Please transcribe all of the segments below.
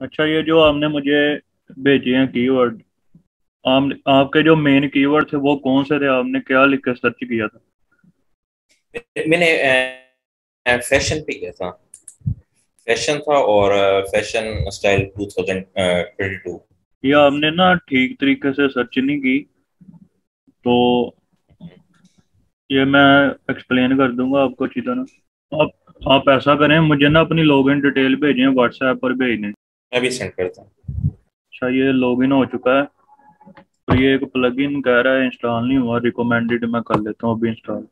अच्छा ये जो आपने मुझे भेजे हैं कीवर्ड आप आपके जो मेन कीवर्ड थे वो कौन से थे? आपने क्या लिख कर सर्च किया था? मैंने फ़ैशन पे किया था। फ़ैशन था और फ़ैशन स्टाइल 2022 ये आपने ना ठीक तरीके से सर्च नहीं की तो ये मैं एक्सप्लेन कर दूँगा आपको अच्छी तरह। आप आप ऐसा करें मुझे ना अपनी लॉगिन डिटेल भेजें व्हाट्सएप पर भेज दें मैं भी सेंड करता हूँ। अच्छा ये लॉगिन हो चुका है। तो ये एक प्लगइन कह रहा है इंस्टॉल नहीं हुआ रिकमेंडेड मैं कर लेता हूँ अभी इंस्टॉल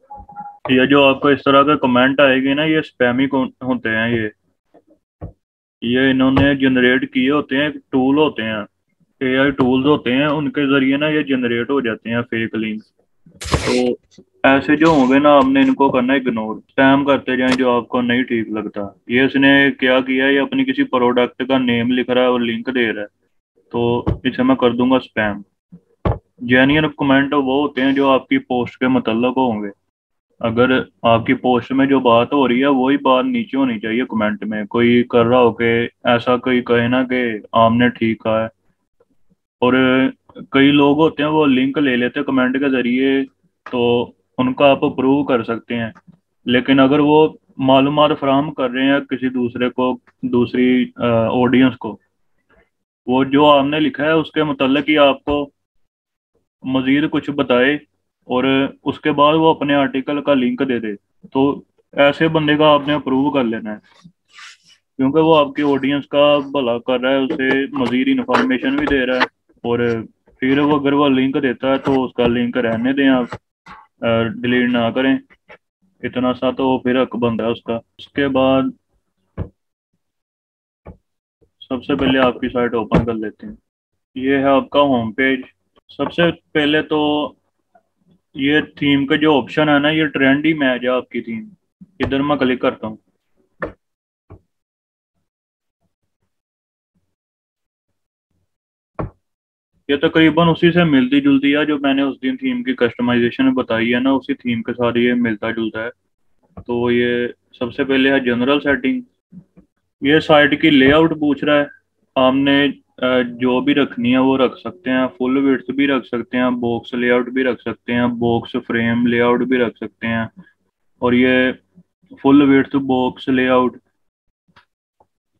ये जो आपको इस तरह का कमेंट आएगी ना, ये स्पैमी होते हैं ये। ये इन्होंने जनरेट किए होते हैं टूल होते हैं। ए आई टूल्स होते हैं, उनके ज़रिए ना ये जनरेट हो जाते हैं फेक लिंक तो ऐसे जो होंगे ना आपने इनको करना इग्नोर स्पैम करते जाए जो आपको नहीं ठीक लगता। ये इसने क्या किया, ये अपनी किसी प्रोडक्ट का नेम लिख रहा है और लिंक दे रहा है। तो इसे मैं कर दूँगा स्पैम जेन्यन कमेंट वो होते हैं जो आपकी पोस्ट के मतलब होंगे। अगर आपकी पोस्ट में जो बात हो रही है, वही बात नीचे होनी चाहिए कमेंट में। कोई कर रहा हो कि ऐसा कोई कहे ना कि आमने ठीक है। और कई लोग होते हैं, वो लिंक ले लेते हैं कमेंट के ज़रिए तो उनका आप अप्रूव कर सकते हैं। लेकिन अगर वो मालूम फ्राहम कर रहे हैं किसी दूसरे को, दूसरी ऑडियंस को, वो जो आपने लिखा है, उसके मतलब ही आपको मजीद कुछ बताए और उसके बाद वो अपने आर्टिकल का लिंक दे दे। तो ऐसे बंदे का आपने अप्रूव कर लेना है। क्योंकि वो आपकी ऑडियंस का भला कर रहा है, उसे मजीद इन्फॉर्मेशन भी दे रहा है और फिर वो अगर वो लिंक देता है तो उसका लिंक रहने दें आप डिलीट ना करें। इतना सा तो फिर हक बनता है उसका। उसके बाद सबसे पहले आपकी साइट ओपन कर लेते हैं। ये है आपका होम पेज सबसे पहले तो ये थीम का जो ऑप्शन है ना, ये ट्रेंडी मैच है आपकी थीम इधर मैं क्लिक करता हूँ। ये तकरीबन उसी से मिलती जुलती है, जो मैंने उस दिन थीम की कस्टमाइजेशन बताई है ना, उसी थीम के साथ ये मिलता जुलता है। तो ये सबसे पहले है जनरल सेटिंग ये साइट की लेआउट पूछ रहा है। आपने जो भी रखनी है वो रख सकते हैं फुल विड्थ भी रख सकते हैं बॉक्स लेआउट भी रख सकते हैं बॉक्स फ्रेम लेआउट भी रख सकते हैं। और ये फुल विड्थ बॉक्स लेआउट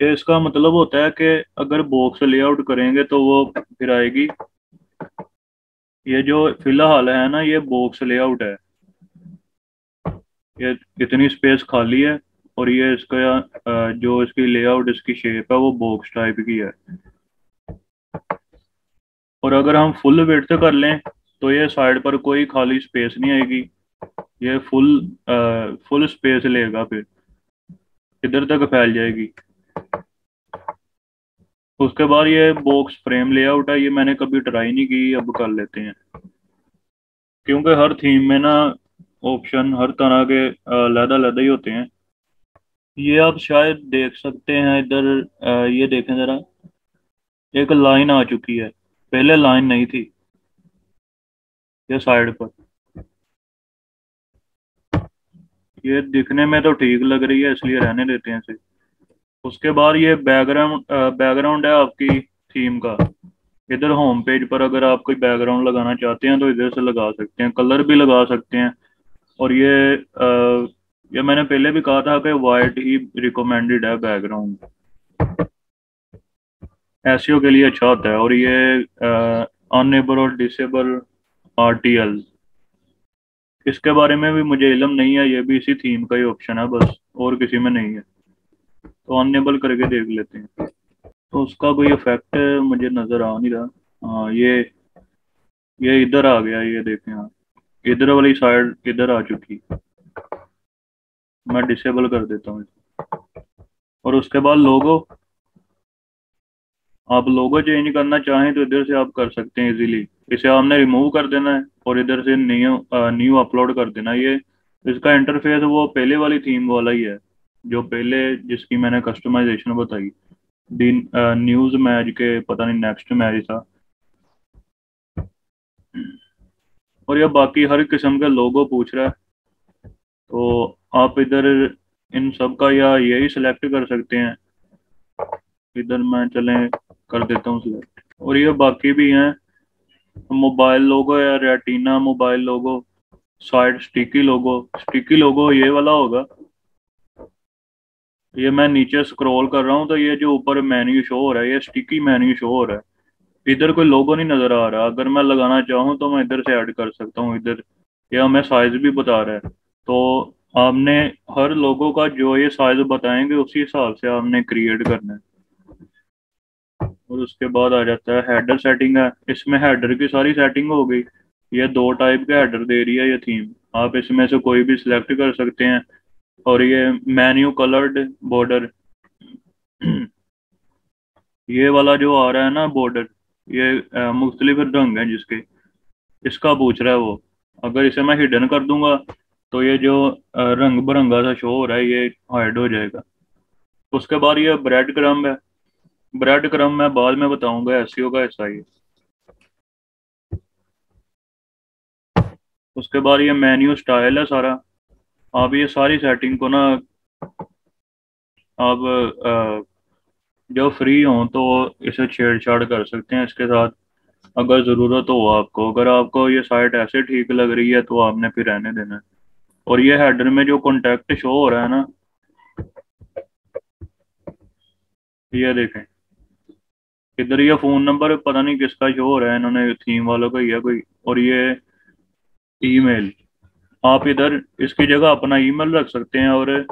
ये इसका मतलब होता है कि अगर बॉक्स लेआउट करेंगे तो वो फिर आएगी। ये जो फ़िलहाल है ना ये बॉक्स लेआउट है। ये इतनी स्पेस खाली है और ये इसका जो इसकी लेआउट इसकी शेप है वो बॉक्स टाइप की है। और अगर हम फुल वेट कर लें तो ये साइड पर कोई खाली स्पेस नहीं आएगी। ये फुल आ, फुल स्पेस लेगा फिर। इधर तक फैल जाएगी। उसके बाद ये बॉक्स फ्रेम लेआउट है, ये मैंने कभी ट्राई नहीं की, अब कर लेते हैं। क्योंकि हर थीम में ना ऑप्शन हर तरह के लहदा लहदा ही होते हैं। ये आप शायद देख सकते हैं इधर ये देखें ज़रा। एक लाइन आ चुकी है। पहले लाइन नहीं थी। ये साइड पर। ये दिखने में तो ठीक लग रही है, इसलिए रहने देते हैं इसे। उसके बाद ये बैकग्राउंड बैकग्राउंड है आपकी थीम का। इधर होम पेज पर अगर आप कोई बैकग्राउंड लगाना चाहते हैं तो इधर से लगा सकते हैं। कलर भी लगा सकते हैं। और ये ये मैंने पहले भी कहा था कि वाइट ही रिकमेंडेड है बैकग्राउंड एस के लिए अच्छा होता है। और ये अनएबल और डिसेबल आर इसके बारे में भी मुझे इलम नहीं है। ये भी इसी थीम का ही ऑप्शन है बस। और किसी में नहीं है। तो अनएबल करके देख लेते हैं। तो उसका कोई इफ़ेक्ट मुझे नज़र आ नहीं रहा। हाँ ये ये इधर आ गया, ये देखें हाँ इधर वाली साइड इधर आ चुकी। मैं डिसेबल कर देता हूँ और उसके बाद लोगो आप लोगो चेंज करना चाहें तो इधर से आप कर सकते हैं इजीली इसे आपने रिमूव कर देना है और इधर से न्यू न्यू अपलोड कर देना। ये, इसका इंटरफेस वो पहले वाली थीम वाला ही है। जो पहले जिसकी मैंने कस्टमाइजेशन बताई, दिन न्यूज़ मैच के, पता नहीं नेक्स्ट मैच था। और यह बाकी हर किस्म के लोगो पूछ रहा है। तो आप इधर इन सब का या यही सिलेक्ट कर सकते हैं। इधर मैं चले, कर देता हूँ सिलेक्ट और ये बाकी भी हैं। मोबाइल लोगो या retina mobile logo side sticky logo sticky logo ये वाला होगा। ये मैं नीचे स्क्रॉल कर रहा हूँ तो ये जो ऊपर मेन्यू शो हो रहा है, ये स्टिकी मेन्यू शो हो रहा है। इधर कोई लोगो नहीं नज़र आ रहा। अगर मैं लगाना चाहूँ तो मैं इधर से ऐड कर सकता हूँ, इधर। ये हमें साइज़ भी बता रहा है। तो आपने हर लोगों का जो ये साइज़ बताएँगे, उसी हिसाब से आपने क्रिएट करना है। और उसके बाद आ जाता है हेडर सेटिंग है। इसमें हेडर की सारी सेटिंग हो गई। ये दो टाइप के हेडर दे रही है ये थीम आप इसमें से कोई भी सिलेक्ट कर सकते हैं। और ये मेन्यू कलर्ड बॉर्डर। ये वाला जो आ रहा है ना बॉर्डर, ये मुख्तलिफ़ रंग है जिसके। इसका पूछ रहा है वो, अगर इसे मैं हिडन कर दूँगा तो ये जो रंग बिरंगा सा शो हो रहा है, ये हाइड हो जाएगा। उसके बाद ये ब्रेड क्रम है। ब्रेड क्रम मैं बाद में बताऊँगा एस का ऐसा ही उसके बाद ये मेन्यू स्टाइल है सारा। आप ये सारी सेटिंग को ना आप जो फ्री हो तो इसे छेड़छाड़ कर सकते हैं। इसके साथ अगर ज़रूरत हो आपको, अगर आपको ये साइट ऐसे ठीक लग रही है तो आपने फिर रहने देना। है और ये हेडर में जो कॉन्टेक्ट शो हो रहा है ना, ये देखें। इधर ये फ़ोन नंबर पता नहीं किसका शो हो रहा है, इन्होंने थीम वालों का है कोई? और ये ईमेल आप इधर इसकी जगह अपना ईमेल रख सकते हैं और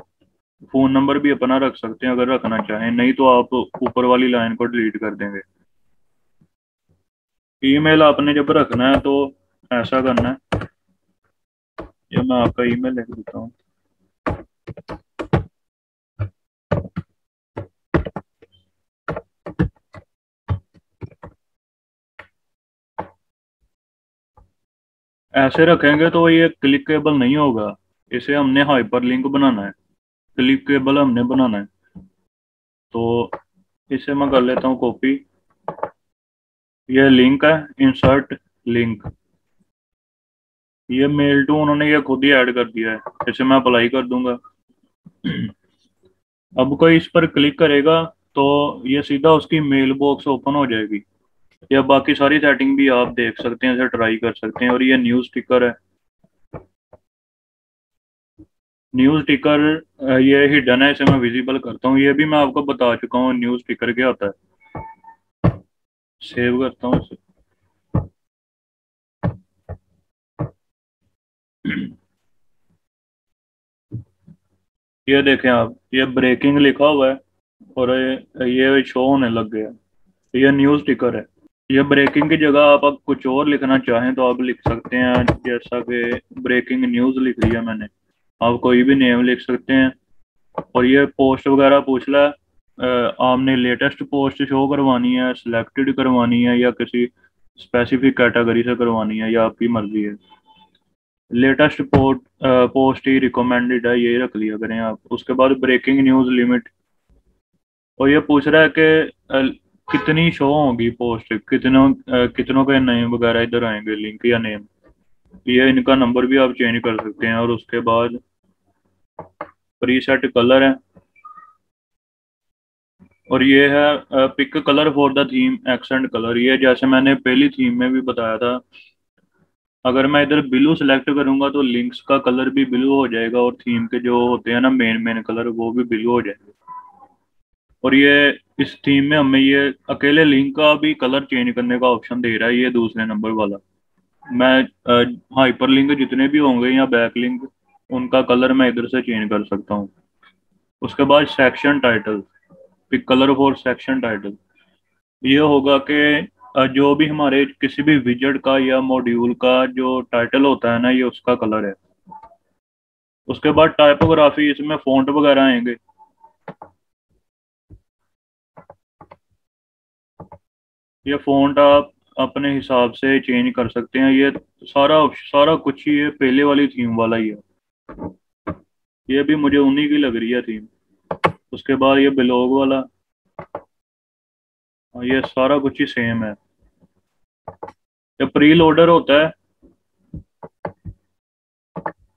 फ़ोन नंबर भी अपना रख सकते हैं अगर रखना चाहें। नहीं तो आप ऊपर वाली लाइन को डिलीट कर देंगे। ईमेल आपने जब रखना है तो ऐसा करना है। ये मैं आपका ईमेल लिख देता हूँ। ऐसे रखेंगे तो ये क्लिकेबल नहीं होगा। इसे हमने हाइपर लिंक बनाना है। क्लिकेबल हमने बनाना है। तो इसे मैं कर लेता हूँ कॉपी ये लिंक है इंसर्ट लिंक ये मेल टू उन्होंने ये खुद ही ऐड कर दिया है। इसे मैं अप्लाई कर दूँगा। अब कोई इस पर क्लिक करेगा तो ये सीधा उसकी मेल बॉक्स ओपन हो जाएगी। या बाकी सारी सेटिंग भी आप देख सकते हैं इसे ट्राई कर सकते हैं और ये न्यूज़ टिकर है। न्यूज़ टिकर ये हिडन है, इसे मैं विजिबल करता हूँ। ये भी मैं आपको बता चुका हूँ न्यूज़ टिकर क्या होता है। सेव करता हूँ ये देखें आप, ये ब्रेकिंग लिखा हुआ है और ये शो होने लग गया ये न्यूज़ टिकर है। ये ब्रेकिंग की जगह आप अब कुछ और लिखना चाहें तो आप लिख सकते हैं, जैसा कि ब्रेकिंग न्यूज़ लिख लिया मैंने। आप कोई भी नेम लिख सकते हैं। और ये पोस्ट वगैरह पूछ ला आपने लेटेस्ट पोस्ट शो करवानी है सिलेक्टेड करवानी है, या किसी स्पेसिफिक कैटेगरी से करवानी है, या आपकी मर्ज़ी है। लेटेस्ट पोस्ट पोस्ट ही रिकमेंडेड है, यही रख लिया करें आप। उसके बाद ब्रेकिंग न्यूज़ लिमिट और ये पूछ रहा है कि कितनी शो होगी पोस्ट कितनों कितनों के नेम वगैरह इधर आएँगे? लिंक या नेम ये इनका नंबर भी आप चेंज कर सकते हैं और उसके बाद प्रीसेट कलर है। और ये है pick colour for the theme accent colour ये जैसे मैंने पहली थीम में भी बताया था, अगर मैं इधर ब्लू सेलेक्ट करूँगा तो लिंक्स का कलर भी ब्लू हो जाएगा और थीम के जो होते हैं ना मेन मेन कलर वो भी ब्लू हो जाएँगे। और ये इस थीम में हमें ये अकेले लिंक का भी कलर चेंज करने का ऑप्शन दे रहा है ये दूसरे नंबर वाला। मैं हाइपर लिंक जितने भी होंगे या बैक लिंक उनका कलर मैं इधर से चेंज कर सकता हूँ। उसके बाद section title pick colour for section title ये होगा कि जो भी हमारे किसी भी विजट का या मॉड्यूल का जो टाइटल होता है ना, ये उसका कलर है। उसके बाद टाइपोग्राफी इसमें फॉन्ट वगैरह आएँगे। ये फ़ॉन्ट आप अपने हिसाब से चेंज कर सकते हैं। ये सारा सारा कुछ ही है पहले वाली थीम वाला ही है। ये भी मुझे उन्हीं की लग रही है थीम उसके बाद ये ब्लॉग वाला। ये सारा कुछ ही सेम है। ये प्री लोडर होता है।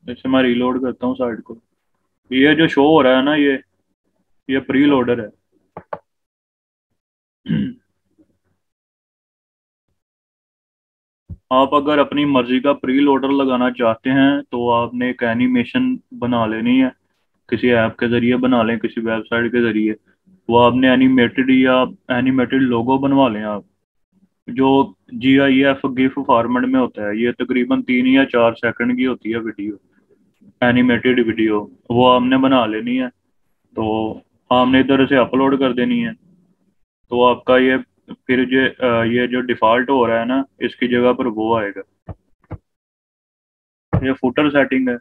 जैसे मैं रीलोड करता हूँ साइड को। ये जो शो हो रहा है ना, ये ये प्री लोडर है। आप अगर अपनी मर्ज़ी का प्री लोडर लगाना चाहते हैं तो आपने एक एनिमेशन बना लेनी है, किसी ऐप के ज़रिए बना लें, किसी वेबसाइट के ज़रिए। वो आपने एनिमेटेड या एनिमेटेड लोगो बनवा लें आप। जो G I F gif format में होता है, ये तकरीबन तीन या चार सेकंड की होती है वीडियो एनिमेटेड वीडियो वो आपने बना लेनी है तो आपने इधर से अपलोड कर देनी है। तो आपका ये फिर जो ये जो डिफ़ॉल्ट हो रहा है ना, इसकी जगह पर वो आएगा। ये फुटर सेटिंग है।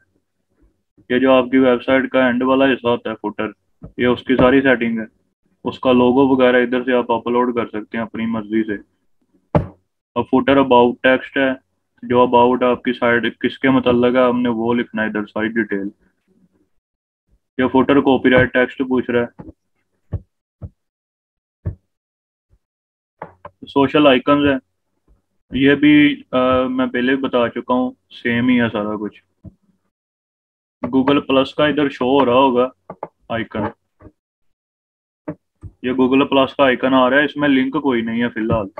ये जो आपकी वेबसाइट का एंड वाला हिस्सा होता है फुटर ये उसकी सारी सेटिंग है। उसका लोगो वगैरह इधर से आप अपलोड कर सकते हैं अपनी मर्ज़ी से। और फुटर अबाउट टेक्स्ट है। जो अबाउट आपकी साइड किसके मतलब है, हमने वो लिखना है इधर सारी डिटेल ये फुटर कॉपीराइट टेक्स्ट पूछ रहा है। सोशल आइकन्स है। ये भी आ, मैं पहले बता चुका हूँ सेम ही है सारा कुछ। गूगल प्लस का इधर शो हो रहा होगा आइकन ये गूगल प्लस का आइकन आ रहा है इसमें लिंक कोई नहीं है फ़िलहाल।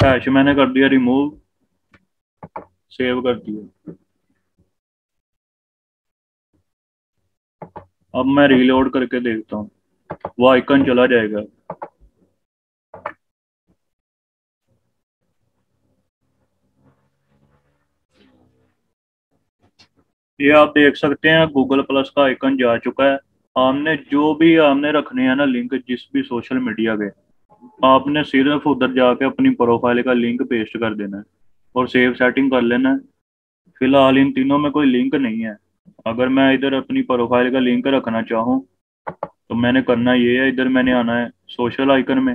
हैश मैंने कर दिया रिमूव सेव कर दिया। अब मैं रीलोड करके देखता हूँ। वो आइकन चला जाएगा। ये आप देख सकते हैं गूगल प्लस का आइकन जा चुका है। आपने जो भी आपने रखने हैं ना लिंक जिस भी सोशल मीडिया के, आपने सिर्फ़ उधर जाके अपनी प्रोफ़ाइल का लिंक पेस्ट कर देना है और सेव सेटिंग कर लेना है। फ़िलहाल इन तीनों में कोई लिंक नहीं है। अगर मैं इधर अपनी प्रोफ़ाइल का लिंक रखना चाहूँ तो मैंने करना ये है, इधर मैंने आना है सोशल आइकन में।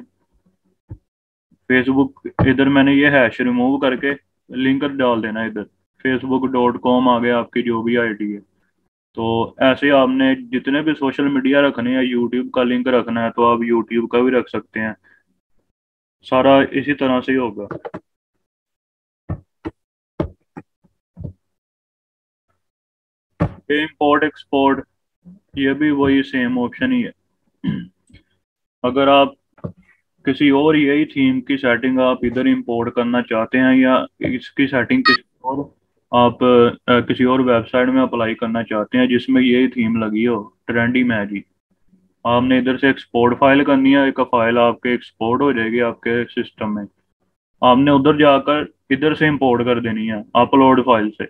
फेसबुक इधर मैंने ये हैश रिमूव करके लिंक डाल देना इधर। फेसबुक डॉट कॉम आ गया आपकी जो भी आईडी है। तो ऐसे आपने जितने भी सोशल मीडिया रखने हैं यूट्यूब का लिंक रखना है तो आप यूट्यूब का भी रख सकते हैं। सारा इसी तरह से ही होगा। इम्पोर्ट एक्सपोर्ट ये भी वही सेम ऑप्शन ही है। अगर आप किसी और यही थीम की सेटिंग आप इधर इंपोर्ट करना चाहते हैं या इसकी सेटिंग किसी और आप आ, किसी और वेबसाइट में अप्लाई करना चाहते हैं जिसमें यही थीम लगी हो ट्रेंडी मैजी आपने इधर से एक्सपोर्ट फ़ाइल करनी है एक फ़ाइल आपके एक्सपोर्ट हो जाएगी आपके सिस्टम में। आपने उधर जाकर इधर से इंपोर्ट कर देनी है अपलोड फ़ाइल से।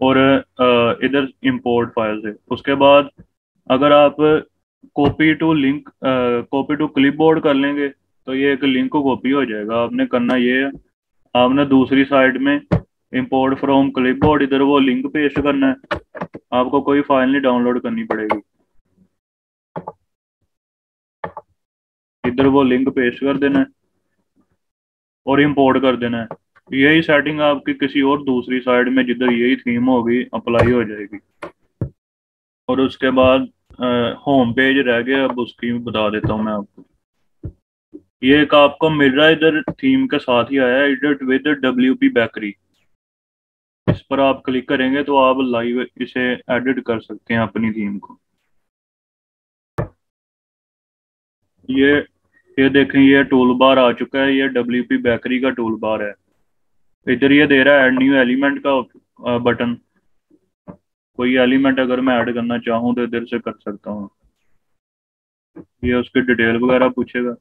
और इधर इंपोर्ट फ़ाइल से। उसके बाद अगर आप copy to link copy to clipboard कर लेंगे तो ये एक लिंक को कॉपी हो जाएगा। आपने करना ये है आपने दूसरी साइड में इंपोर्ट फ्रॉम क्लिपबोर्ड इधर वो लिंक पेस्ट करना है। आपको कोई फ़ाइल नहीं डाउनलोड करनी पड़ेगी। इधर वो लिंक पेस्ट कर देना है और इंपोर्ट कर देना है। यही सेटिंग आपकी किसी और दूसरी साइड में जिधर यही थीम होगी अप्लाई हो जाएगी। और उसके बाद होम पेज रह गया, अब उसकी बता देता हूँ मैं आपको। ये एक आपको मिल रहा है, इधर थीम के साथ ही आया है edit with W P bakery इस पर आप क्लिक करेंगे तो आप लाइव इसे एडिट कर सकते हैं अपनी थीम को। ये ये देखें, ये टूल बार आ चुका है, ये डब्ल्यू पी बेकरी का टूल बार है। इधर ये दे रहा है एड न्यू एलिमेंट का बटन कोई एलिमेंट अगर मैं ऐड करना चाहूँ तो इधर से कर सकता हूँ। ये उसकी डिटेल वगैरह पूछेगा।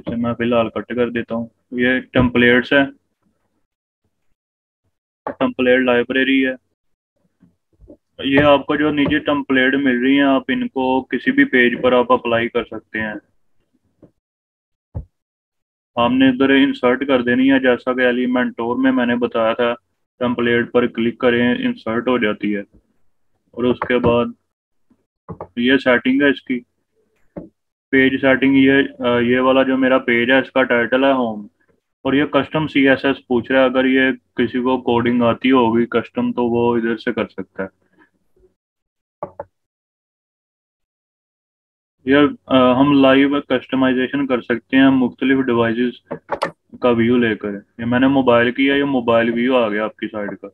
इसे मैं फ़िलहाल कट कर देता हूँ। ये टेम्पलेट्स है। टेम्पलेट लाइब्रेरी है। ये आपको जो निजी टम्पलेट मिल रही हैं, आप इनको किसी भी पेज पर आप अप्लाई कर सकते हैं। हमने इधर इंसर्ट कर देनी है, जैसा कि एलिमेंट और में मैंने बताया था टेम्पलेट पर क्लिक करें इंसर्ट हो जाती है। और उसके बाद ये सेटिंग है इसकी। पेज सेटिंग ये ये वाला जो मेरा पेज है, इसका टाइटल है होम और ये कस्टम सी एस एस पूछ रहा है, अगर ये किसी को कोडिंग आती होगी कस्टम तो वो इधर से कर सकता है। ये हम लाइव कस्टमाइजेशन कर सकते हैं मुख्तलिफ़ डिवाइसेस का व्यू लेकर। ये मैंने मोबाइल किया ये मोबाइल व्यू आ गया आपकी साइड का।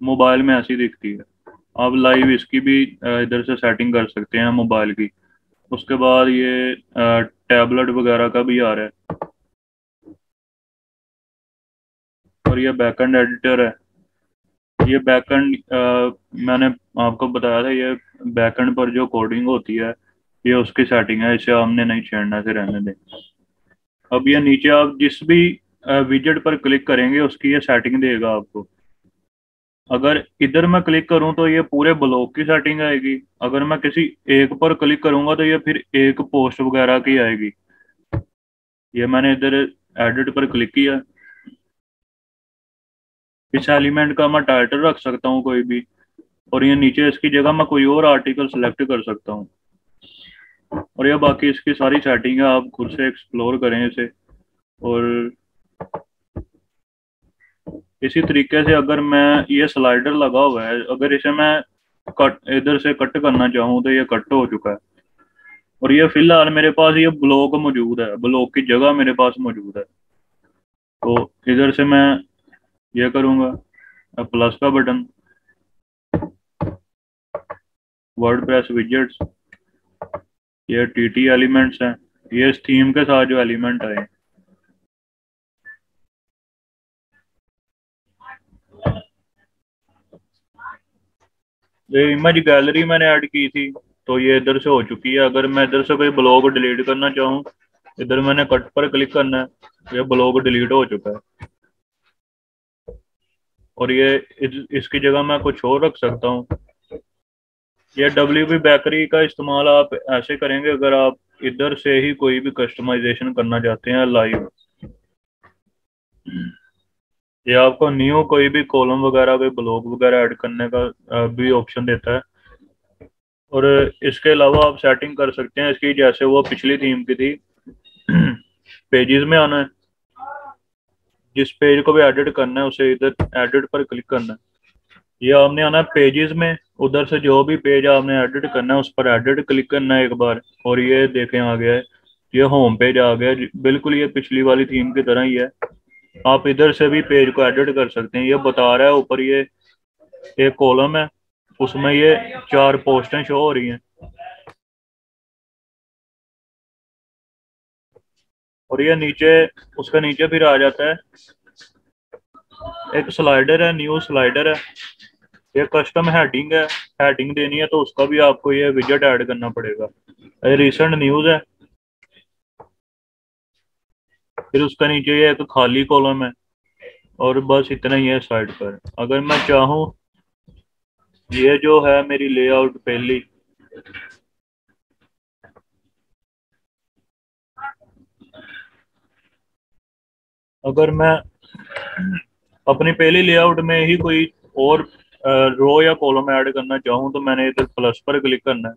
मोबाइल में ऐसी दिखती है। आप लाइव इसकी भी इधर से सेटिंग कर सकते हैं मोबाइल की। उसके बाद ये टैबलेट वगैरह का भी आ रहा है। और ये बैकएंड एडिटर है। ये बैकएंड मैंने आपको बताया था, ये बैकएंड पर जो कोडिंग होती है, ये उसकी सेटिंग है, इसे हमने नहीं छेड़ना से रहने दें। अब ये नीचे आप जिस भी विजेट पर क्लिक करेंगे, उसकी ये सेटिंग देगा आपको। अगर इधर मैं क्लिक करूँ तो ये पूरे ब्लॉक की सेटिंग आएगी। अगर मैं किसी एक पर क्लिक करूँगा तो ये फिर एक पोस्ट वगैरह की आएगी। ये मैंने इधर एडिट पर क्लिक किया। इस एलिमेंट का मैं टाइटल रख सकता हूँ कोई भी, और ये नीचे इसकी जगह मैं कोई और आर्टिकल सेलेक्ट कर सकता हूँ। और ये बाकी इसकी सारी सेटिंग है, आप खुद से एक्सप्लोर करें इसे। और इसी तरीके से अगर मैं ये स्लाइडर लगा हुआ है, अगर इसे मैं कट इधर से कट करना चाहूँ तो ये कट हो चुका है। और ये फ़िलहाल मेरे पास ये ब्लॉक मौजूद है ब्लॉक की जगह मेरे पास मौजूद है। तो इधर से मैं ये करूँगा। प्लस का बटन वर्ड प्रेस विजेट्स ये टी टी एलिमेंट्स हैं। ये थीम के साथ जो एलिमेंट आए। ये इमेज गैलरी मैंने ऐड की थी तो ये इधर से हो चुकी है। अगर मैं इधर से कोई ब्लॉग डिलीट करना चाहूँ, इधर मैंने कट पर क्लिक करना है, ये ब्लॉग डिलीट हो चुका है। और ये इस, इसकी जगह मैं कुछ और रख सकता हूँ। ये डब्ल्यू बी बेकरी का इस्तेमाल आप ऐसे करेंगे अगर आप इधर से ही कोई भी कस्टमाइजेशन करना चाहते हैं लाइव ये आपको न्यू कोई भी कॉलम वगैरह कोई ब्लॉग वगैरह ऐड करने का भी ऑप्शन देता है। और इसके अलावा आप सेटिंग कर सकते हैं इसकी जैसे वो पिछली थीम की थी। पेजेस में आना है। जिस पेज को भी एडिट करना है, उसे इधर एडिट पर क्लिक करना है। ये आपने आना पेजेस में, उधर से जो भी पेज आपने एडिट करना है, उस पर एडिट क्लिक करना है एक बार। और ये देखें आ गया है, ये होम पेज आ गया है। बिल्कुल ये पिछली वाली थीम की तरह ही है। आप इधर से भी पेज को एडिट कर सकते हैं। ये बता रहा है, ऊपर ये एक कॉलम है, उसमें ये चार पोस्टें शो हो रही हैं। और ये नीचे, उसका नीचे फिर आ जाता है। एक स्लाइडर है न्यू स्लाइडर है। ये कस्टम हेडिंग है हेडिंग देनी है तो उसका भी आपको ये विजेट ऐड करना पड़ेगा। ये रिसेंट न्यूज़ है। फिर उसका नीचे ये एक खाली कॉलम है। और बस इतना ही है साइड पर। अगर मैं चाहूँ, ये जो है मेरी लेआउट पहली। अगर मैं अपनी पहली लेआउट में ही कोई और रो या कॉलम ऐड करना चाहूँ तो मैंने इधर प्लस पर क्लिक करना है।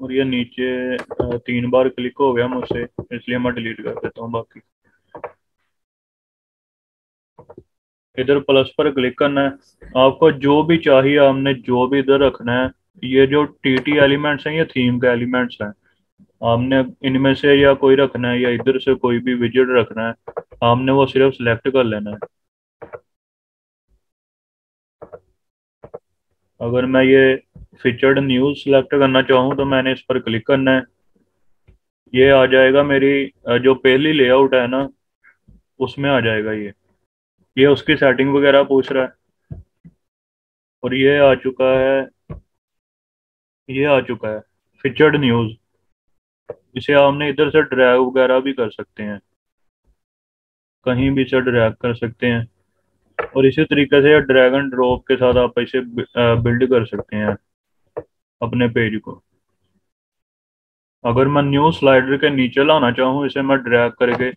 और ये नीचे तीन बार क्लिक हो गया मुझसे, इसलिए मैं डिलीट कर देता हूँ बाकी। इधर प्लस पर क्लिक करना है। आपको जो भी चाहिए हमने जो भी इधर रखना है ये जो टी टी एलिमेंट्स हैं, ये थीम के एलिमेंट्स हैं। हमने इनमें से या कोई रखना है या इधर से कोई भी विज़िट रखना है, हमने वो सिर्फ़ सिलेक्ट कर लेना है। अगर मैं ये फीचर्ड न्यूज़ सेलेक्ट करना चाहूँ तो मैंने इस पर क्लिक करना है। ये आ जाएगा मेरी जो पहली लेआउट है ना, उसमें आ जाएगा ये। ये उसकी सेटिंग वगैरह पूछ रहा है। और ये आ चुका है ये आ चुका है फीचर्ड न्यूज़ इसे हमने इधर से ड्रैग वगैरह भी कर सकते हैं। कहीं भी से ड्रैग कर सकते हैं। और इसी तरीके से ड्रैगन ड्रॉप के साथ आप इसे बिल्ड कर सकते हैं, अपने पेज को। अगर मैं न्यू स्लाइडर के नीचे लाना चाहूँ, इसे मैं ड्रैग करके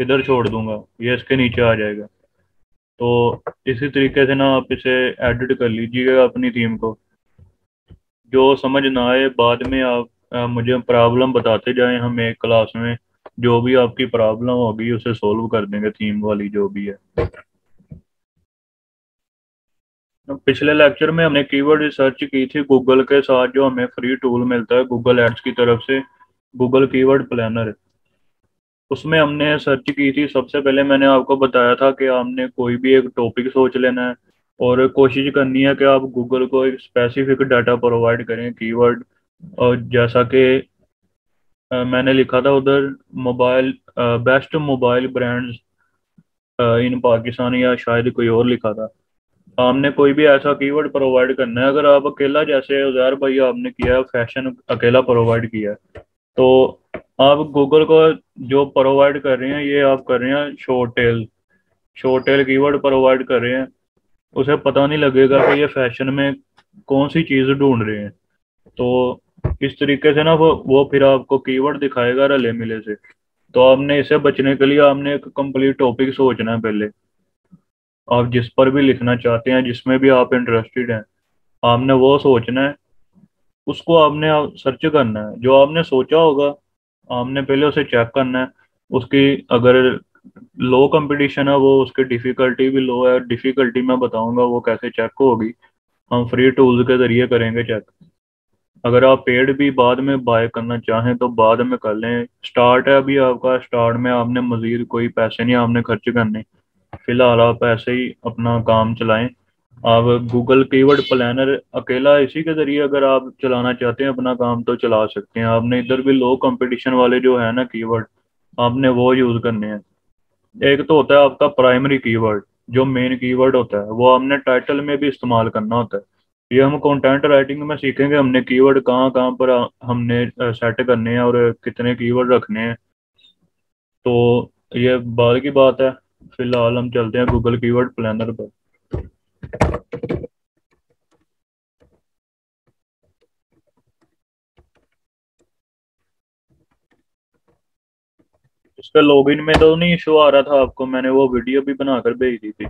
इधर छोड़ दूँगा। ये इसके नीचे आ जाएगा। तो इसी तरीके से ना आप इसे एडिट कर लीजिएगा अपनी थीम को। जो समझ ना आए बाद में आप आ, मुझे प्रॉब्लम बताते जाएँ हम क्लास में जो भी आपकी प्रॉब्लम होगी उसे सोल्व कर देंगे थीम वाली जो भी है। पिछले लेक्चर में हमने कीवर्ड रिसर्च की थी गूगल के साथ जो हमें फ्री टूल मिलता है गूगल एड्स की तरफ़ से गूगल कीवर्ड प्लानर उसमें हमने सर्च की थी। सबसे पहले मैंने आपको बताया था कि हमने कोई भी एक टॉपिक सोच लेना है। और कोशिश करनी है कि आप गूगल को एक स्पेसिफिक डाटा प्रोवाइड करें कीवर्ड और जैसा कि मैंने लिखा था उधर mobile best mobile brands in Pakistan या शायद कोई और लिखा था। आपने कोई भी ऐसा कीवर्ड प्रोवाइड करना है, अगर आप अकेला जैसे उजैर भाई आपने किया फ़ैशन अकेला प्रोवाइड किया है तो आप गूगल को जो प्रोवाइड कर रहे हैं, ये आप कर रहे हैं short tail tail keyword provide कर रहे हैं। उसे पता नहीं लगेगा कि ये फ़ैशन में कौन सी चीज़ ढूंढ रहे हैं। तो इस तरीके से ना वो वो फिर आपको कीवर्ड दिखाएगा रले मिले से। तो आपने इसे बचने के लिए आपने एक कंप्लीट टॉपिक सोचना है पहले। आप जिस पर भी लिखना चाहते हैं, जिसमें भी आप इंटरेस्टेड हैं, आपने वो सोचना है। उसको आपने सर्च करना है। जो आपने सोचा होगा, आपने पहले उसे चेक करना है। उसकी अगर लो कंपटीशन है, वो उसकी डिफ़िकल्टी भी लो है। डिफ़िकल्टी मैं बताऊँगा वो कैसे चेक होगी। हम फ्री टूल्स के ज़रिए करेंगे चेक अगर आप पेड भी बाद में बाय करना चाहें तो बाद में कर लें। स्टार्ट है अभी आपका। स्टार्ट में आपने मज़ीद कोई पैसे नहीं, आपने खर्च करने। फ़िलहाल आप ऐसे ही अपना काम चलाएँ। आप गूगल कीवर्ड प्लानर अकेला इसी के ज़रिए अगर आप चलाना चाहते हैं अपना काम तो चला सकते हैं। आपने इधर भी लो कंपटीशन वाले जो है ना कीवर्ड आपने वो यूज़ करने हैं। एक तो होता है आपका प्राइमरी कीवर्ड जो मेन कीवर्ड होता है, वो हमने टाइटल में भी इस्तेमाल करना होता है। ये हम कंटेंट राइटिंग में सीखेंगे, हमने कीवर्ड कहाँ कहाँ पर हमने सेट करने हैं और कितने कीवर्ड रखने हैं। तो ये बाद की बात है, फ़िलहाल हम चलते हैं गूगल कीवर्ड प्लानर पर। इसका लॉगिन में तो नहीं शो आ रहा था आपको, मैंने वो वीडियो भी बनाकर भेज दी थी।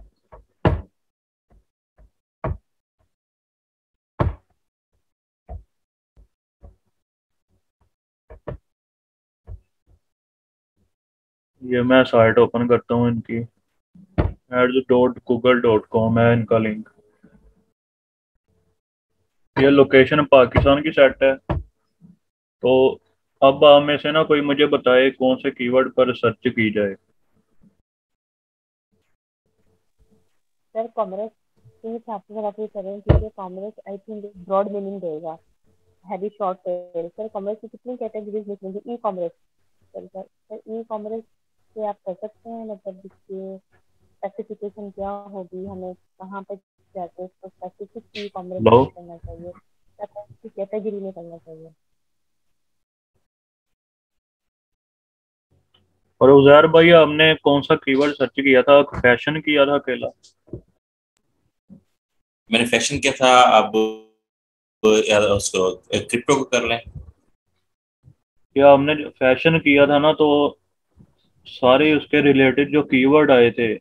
ये मैं साइट ओपन करता हूँ इनकी। Ads dot Google dot com है इनका लिंक ये लोकेशन पाकिस्तान की सेट है। तो अब आप में से ना कोई मुझे बताए कौन से कीवर्ड पर सर्च की जाए। सर कॉमर्स के हिसाब से अगर आप ये करें क्योंकि commerce I think broad meaning देगा। Heavy short tail sir commerce की कितनी कैटेगरीज निकलेंगी e commerce sir sir e commerce से आप कर सकते हैं? मतलब इसके स्पेसिफिकेशन क्या होगी? हमें कहाँ पे जाके स्पेसिफिक ई कॉमर्स करना चाहिए? कैटेगरी में करना चाहिए? और उजैर भाई आपने कौन सा कीवर्ड सर्च किया था? फ़ैशन किया था अकेला? मैंने फ़ैशन किया था अब उसको क्रिप्टो को कर लें। या हमने फ़ैशन किया था ना तो सारे उसके रिलेटेड जो कीवर्ड आए थे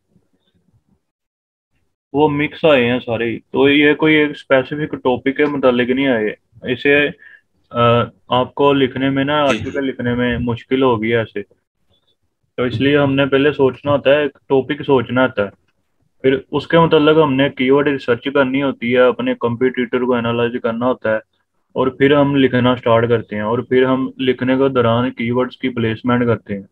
वो मिक्स आए हैं सारे तो ये कोई एक स्पेसिफिक टॉपिक के मुतालिक नहीं आए। इसे आपको लिखने में ना आर्टिकल लिखने में मुश्किल होगी ऐसे। तो इसलिए हमने पहले सोचना होता है, एक टॉपिक सोचना होता है। फिर उसके मतलब हमने कीवर्ड रिसर्च करनी होती है, अपने कंप्यूटर को एनालाइज करना होता है, और फिर हम लिखना स्टार्ट करते हैं, और फिर हम लिखने के दौरान कीवर्ड्स की प्लेसमेंट करते हैं।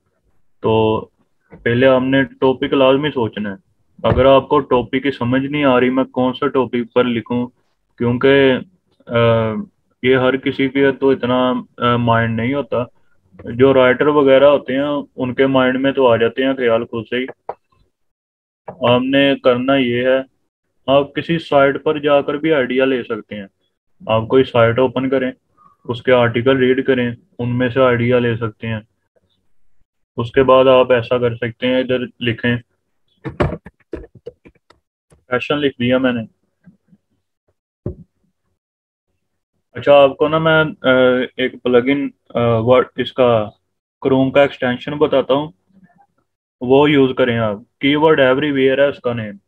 तो पहले हमने टॉपिक लाजमी सोचना है। अगर आपको टॉपिक की समझ नहीं आ रही, मैं कौन सा टॉपिक पर लिखूं? क्योंकि ये हर किसी के तो इतना माइंड नहीं होता। जो राइटर वगैरह होते हैं, उनके माइंड में तो आ जाते हैं ख्याल खुद से ही। आपने करना ये है, आप किसी साइट पर जाकर भी आइडिया ले सकते हैं। आप कोई साइट ओपन करें, उसके आर्टिकल रीड करें, उनमें से आइडिया ले सकते हैं। उसके बाद आप ऐसा कर सकते हैं, इधर लिखें। फ़ैशन लिख दिया मैंने। अच्छा आपको ना मैं एक प्लगइन वर्ड इसका क्रोम का एक्सटेंशन बताता हूँ। वो यूज़ करें आप। कीवर्ड एवरीवेयर है उसका नेम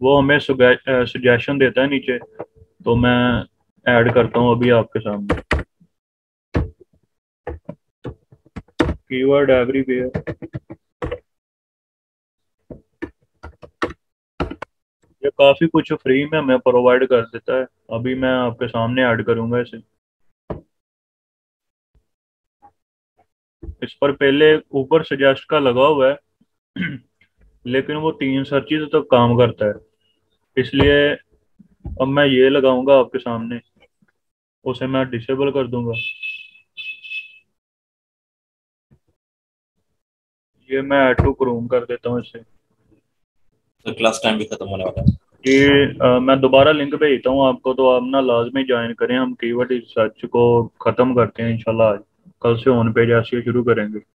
वो हमें सजेशन देता है नीचे। तो मैं ऐड करता हूँ अभी आपके सामने। कीवर्ड एवरीवेयर ये काफ़ी कुछ फ्री में हमें प्रोवाइड कर देता है। अभी मैं आपके सामने ऐड करूँगा इसे। इस पर पहले ऊपर सजेस्ट का लगा हुआ है, लेकिन वो तीन सर्चिज तक काम करता है। इसलिए अब मैं ये लगाऊँगा आपके सामने। उसे मैं डिसेबल कर दूँगा। ये मैं ऐड टू क्रोम कर देता हूँ इसे। तो क्लास टाइम भी खत्म होने वाला है। ये आ, मैं दोबारा लिंक भेजता हूँ आपको तो आप ना लाजमी ज्वाइन करें। हम कीवर्ड रिसर्च को ख़त्म करते हैं इंशाल्लाह। आज कल से ऑन पेज ऐसे शुरू करेंगे।